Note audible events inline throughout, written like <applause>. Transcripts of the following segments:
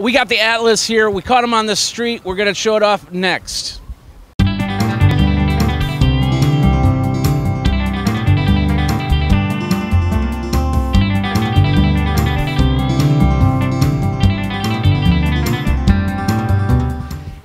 We got the Atlas here. We caught him on the street. We're going to show it off next.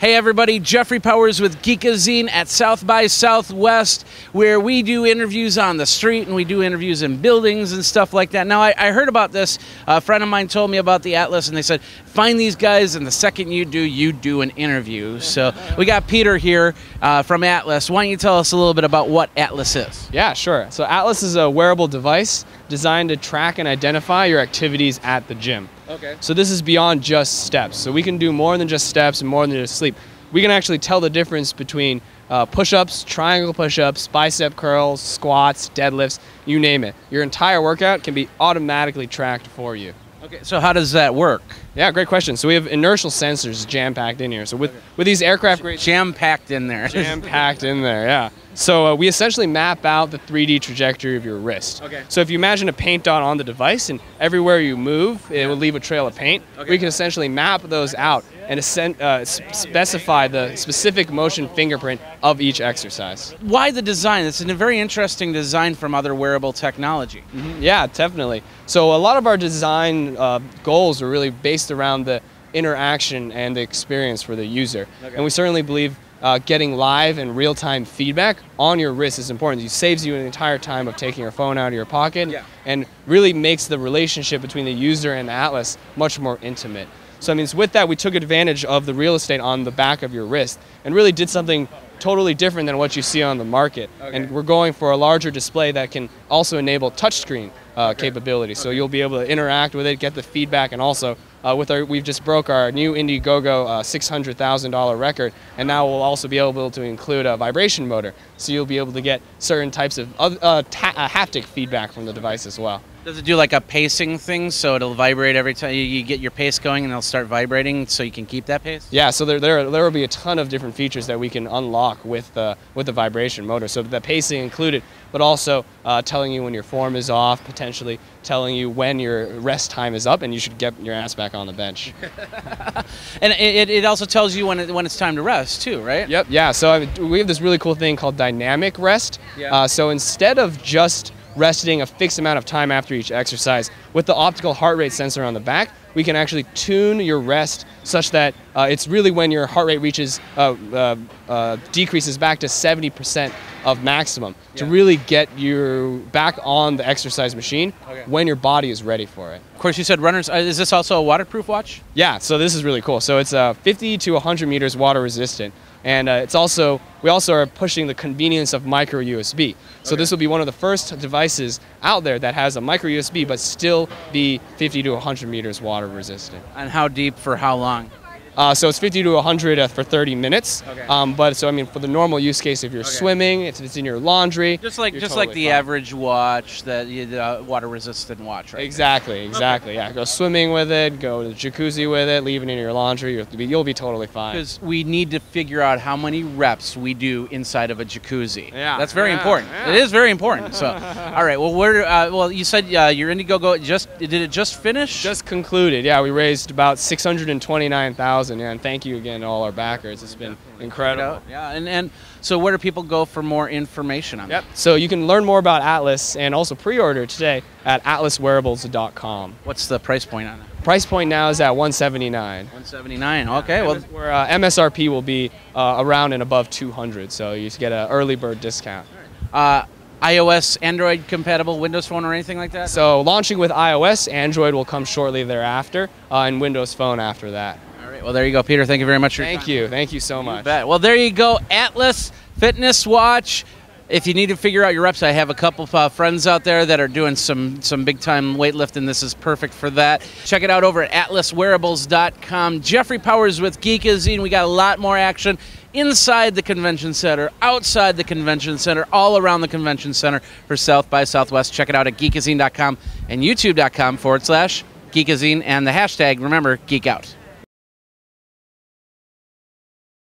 Hey everybody, Jeffrey Powers with Geekazine at South by Southwest, where we do interviews on the street and we do interviews in buildings and stuff like that. Now, I, I heard about this. A friend of mine told me about the Atlas, and they said, find these guys, and the second you do, you do an interview. So we got Peter here uh, from Atlas. Why don't you tell us a little bit about what Atlas is? Yeah, sure. So Atlas is a wearable device designed to track and identify your activities at the gym. Okay. So this is beyond just steps. So we can do more than just steps and more than just sleep. We can actually tell the difference between uh, push-ups, triangle push-ups, bicep curls, squats, deadlifts, you name it. Your entire workout can be automatically tracked for you. Okay, so how does that work? Yeah, great question. So we have inertial sensors jam-packed in here. So with, with these aircraft grade Jam packed in there. jam packed in there. Yeah. So uh, we essentially map out the 3D trajectory of your wrist. Okay. So if you imagine a paint dot on the device, and everywhere you move, it will leave a trail of paint. Okay. We can essentially map those out and assen- uh, specify the specific motion fingerprint of each exercise. Why the design? It's a very interesting design from other wearable technology. Yeah, definitely. So a lot of our design uh, goals are really based around the interaction and the experience for the user. Okay. And we certainly believe uh, getting live and real-time feedback on your wrist is important. It saves you an entire time of taking your phone out of your pocket Yeah. and really makes the relationship between the user and Atlas much more intimate. So I mean, with that, we took advantage of the real estate on the back of your wrist and really did something totally different than what you see on the market. Okay. And we're going for a larger display that can also enable touchscreen uh, capability. So you'll be able to interact with it, get the feedback, and also uh, with our, we've just broke our new Indiegogo uh, $600,000 record, and now we'll also be able to include a vibration motor. So you'll be able to get certain types of uh, ta- uh, haptic feedback from the device as well. Does it do like a pacing thing so it'll vibrate every time you- you get your pace going and it'll start vibrating so you can keep that pace? Yeah, so there, there, there will be a ton of different features that we can unlock with the, with the vibration motor. So the pacing included, but also uh, telling you when your form is off, potentially telling you when your rest time is up, and you should get your ass back on the bench. <laughs> And it, it also tells you when, it, when it's time to rest too, right? Yep. Yeah. So I mean, we have this really cool thing called dynamic rest. Yeah. Uh, so instead of just resting a fixed amount of time after each exercise, with the optical heart rate sensor on the back, we can actually tune your rest such that uh, it's really when your heart rate reaches uh, uh, uh, decreases back to 70% of maximum to really get you back on the exercise machine Okay. when your body is ready for it. Of course, you said runners. Uh, is this also a waterproof watch? Yeah, so this is really cool. So it's uh, 50 to 100 meters water resistant, and uh, it's also we also are pushing the convenience of micro USB. So this will be one of the first devices out there that has a micro USB, but still be 50 to 100 meters water resistant. And how deep for how long? Uh, so it's 50 to 100 uh, for 30 minutes. Okay. Um, but so I mean, for the normal use case, if you're swimming, if it's in your laundry, Just like just like the fine. average watch, that the uh, water resistant watch, right? Exactly, exactly. Yeah, go swimming with it, go to the jacuzzi with it, leave it in your laundry. You'll be, you'll be totally fine. Because we need to figure out how many reps we do inside of a jacuzzi. Yeah, that's very yeah, important. yeah. It is very important. So, <laughs> all right. Well, where? Uh, well, you said uh, your Indiegogo just did it just finish? Just concluded. Yeah, we raised about 629,000. Yeah, and thank you again to all our backers. It's been incredible. yeah. And and so where do people go for more information on Yep. So you can learn more about Atlas and also pre-order today at atlaswearables.com. What's the price point on it? Price point now is at 179. 179. Okay. Well, where uh, MSRP will be uh, around and above 200, so you get an early bird discount. uh, iOS, Android compatible Windows Phone or anything like that? So launching with iOS, Android will come shortly thereafter, uh, and Windows Phone after that. Well, there you go, Peter. Thank you very much for Thank you, thank you so much. Bet. Well, there you go. Atlas Fitness Watch. If you need to figure out your reps, I have a couple of uh, friends out there that are doing some some big time weightlifting. This is perfect for that. Check it out over at atlaswearables.com. Jeffrey Powers with Geekazine. We got a lot more action inside the convention center, outside the convention center, all around the convention center for South by Southwest. Check it out at geekazine.com and youtube.com forward slash geekazine and the hashtag, remember, geek out.